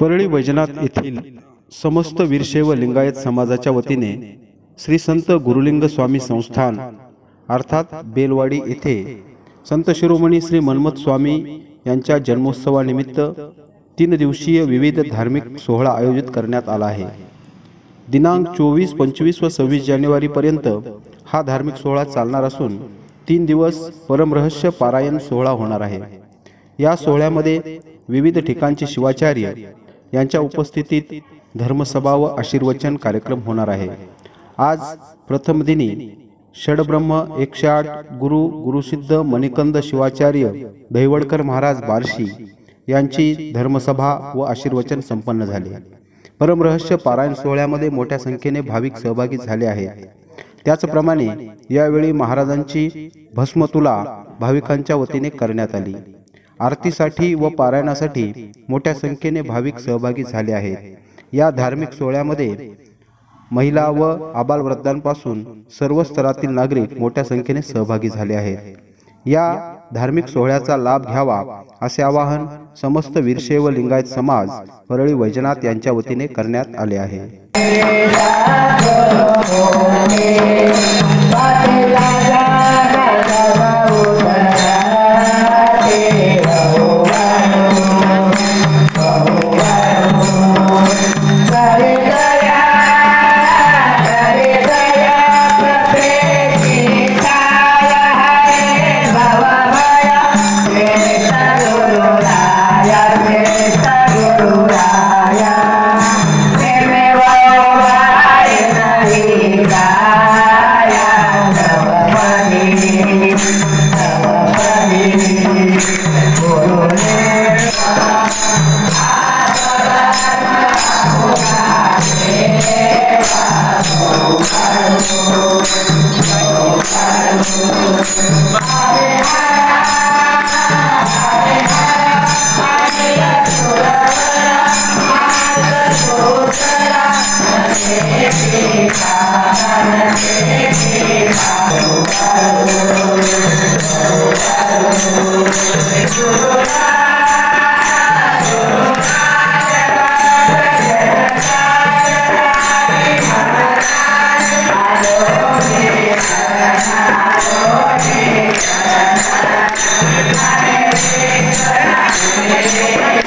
परळी वैजनाथ येथील समस्त वीरशैव लिंगायत समाजाच्या वतीने श्री संत गुरुलिंग स्वामी संस्थान अर्थात बेलवाडी येथे संत शिरोमणी श्री मन्मथ स्वामी यांच्या जन्मोत्सवानिमित्त तीन दिवसीय विविध धार्मिक सोहळा आयोजित करण्यात आला आहे. दिनांक चोवीस पंचवीस व सव्वीस जानेवारीपर्यंत हा धार्मिक सोहळा चालणार असून तीन दिवस परमरहस्य पारायण सोहळा होणार आहे. या सोहळ्यामध्ये विविध ठिकाणचे शिवाचार्य यांच्या उपस्थितीत धर्मसभा व आशीर्वचन कार्यक्रम होणार आहे. आज प्रथम दिनी षडब्रह्म एकशे आठ गुरु गुरुसिद्ध मणिकंद शिवाचार्य दहिवडकर महाराज बार्शी यांची धर्मसभा व आशीर्वचन संपन्न झाले. परमरहस्य पारायण सोहळ्यामध्ये मोठ्या संख्येने भाविक सहभागी झाले आहेत. त्याचप्रमाणे यावेळी महाराजांची भस्मतुला भाविकांच्या वतीने करण्यात आली. आरतीसाठी व पारायणासाठी मोठ्या संख्येने भाविक सहभागी झाले आहेत. या धार्मिक सोहळ्यामध्ये महिला व आबालवृद्धांपासून सर्व स्तरातील नागरिक मोठ्या संख्येने सहभागी झाले आहेत. या धार्मिक सोहळ्याचा लाभ घ्यावा असे आवाहन समस्त वीरशैव लिंगायत समाज परळी वैजनाथ यांच्या वतीने करण्यात आले आहे. Oh, Oh,